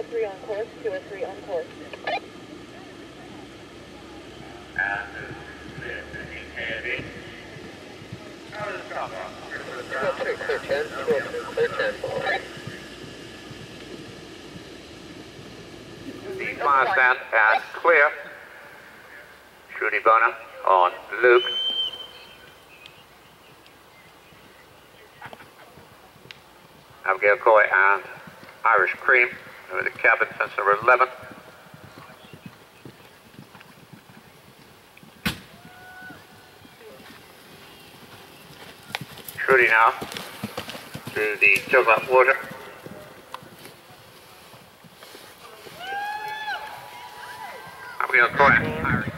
203 on course, 203 on course. Clear 10, clear 10. Mile stand and clear. Trudy Bona on Luke. Abigail Coy and Irish Cream with the cabin fence number 11. Trudy now through the chocolate water. Abigail Coy, Irish.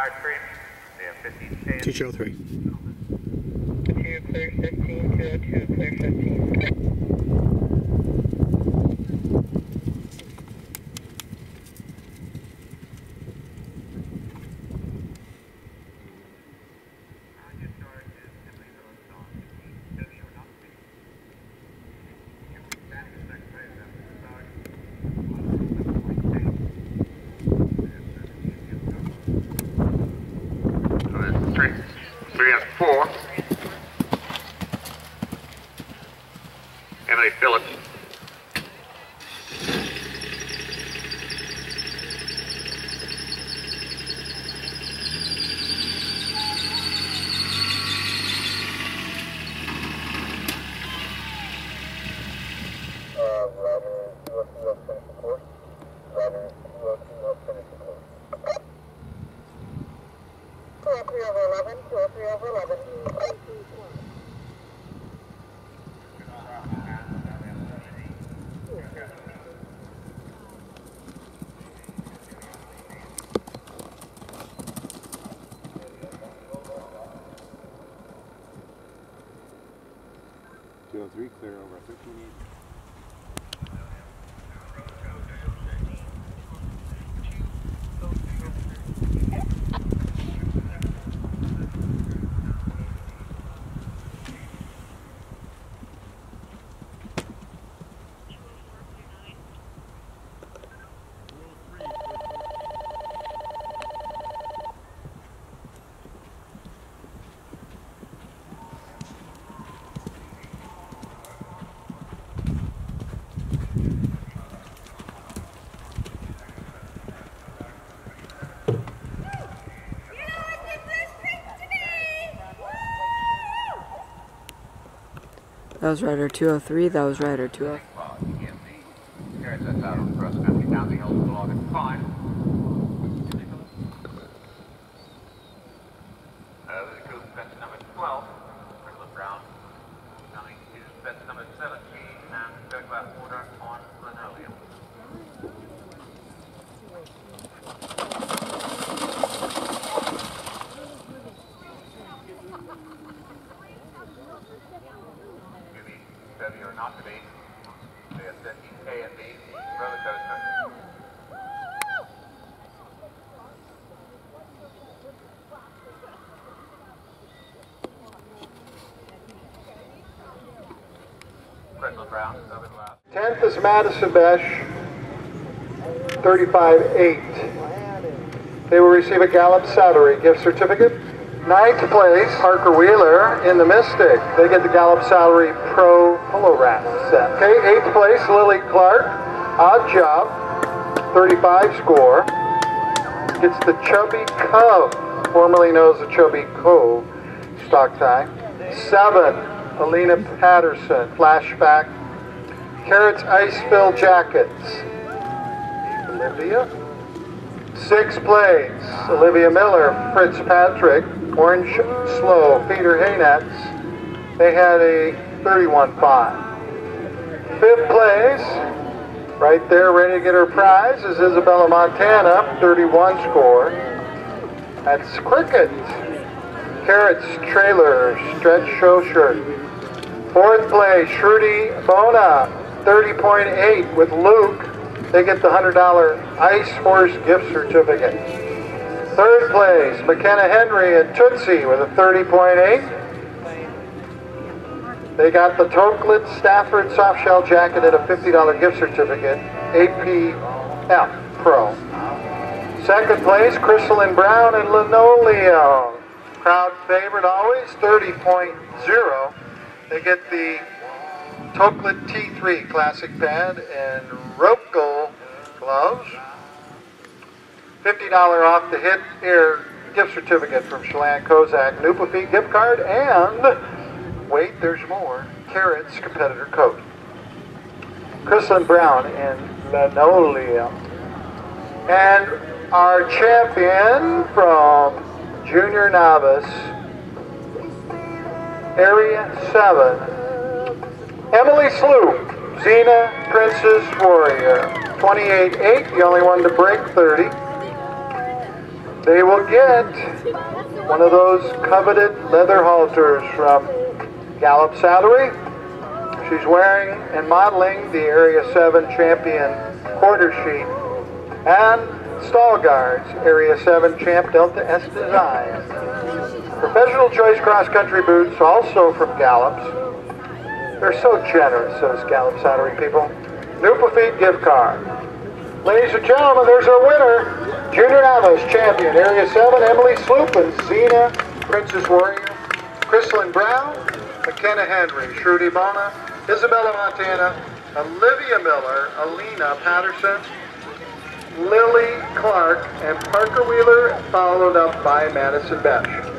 Irish Cream, they have 15 days. 203. 2 clear 15, 202 clear 15. Three, three and four. Emily Phillips. Uh, 202 will finish the course. Roger, 202 will finish the course. 203 over 11, 203 over 11. Two oh three, clear over thirteen eight. That was Rider 203. That was Rider 203. Well, you get the carries us out on cross country down the hill to log and five. Uh, this goes fence number 12, Nicholas Brown. Coming to fence number 17 and third class order on linoleum. To be heavy or not to be. They have 15 K and B roller coaster. 10th is Madison Besh, 35-8. They will receive a Gallop Saddlery gift certificate. Ninth place, Parker Wheeler in the Mystic. They get the Gallop Saddlery Pro Polo Wrap set. Okay, eighth place, Lily Clark, odd job, 35 score. Gets the Chubby Cub, formerly known as the Chubby Cove, stock tie. Seven, Alina Patterson, flashback. Kerrits Ice Icefill Jackets. Olivia. Sixth place, Olivia Miller, Fritz Patrick, Orange Slow, Peter Haynets. They had a 31-5. fifth place, right there, ready to get her prize, is Isabella Montana, 31 score. That's Cricket. Kerrits Trailer Stretch Show Shirt. Fourth place, Shruti Bona, 30.8 with Luke. They get the $100 Ice Horse gift certificate. Third place, McKenna Henry and Tootsie with a 30.8. They got the Toklat Stafford softshell jacket and a $50 gift certificate, APF Pro. Second place, Krisalyn Brown and Linoleum. Crowd favorite always, 30.0. They get the Toklat T3 classic pad and Roeckl gloves. $50 off the Hit Air gift certificate from Chelan Kozak, Nupafeet gift card, and wait, there's more. Kerrits competitor coat. Krisalyn Brown in Linoleum. And our champion from Junior Novice, Area 7, Emily Sloop, Xena Princess Warrior, 28-8, the only one to break 30. They will get one of those coveted leather halters from Gallop Saddlery. She's wearing and modeling the Area 7 champion quarter sheet and stall guards, Area 7 Champ Delta S design. Professional choice cross-country boots, also from Gallops. They're so generous, those Gallop Saddlery people. Nupafeet gift card. Ladies and gentlemen, there's our winner. Junior Novice champion, Area 7, Emily Sloop and Xena, Princess Warrior, Krisalyn Brown, McKenna Henry, Shruti Bona, Isabella Montana, Olivia Miller, Alina Patterson, Lily Clark, and Parker Wheeler, followed up by Madison Besh.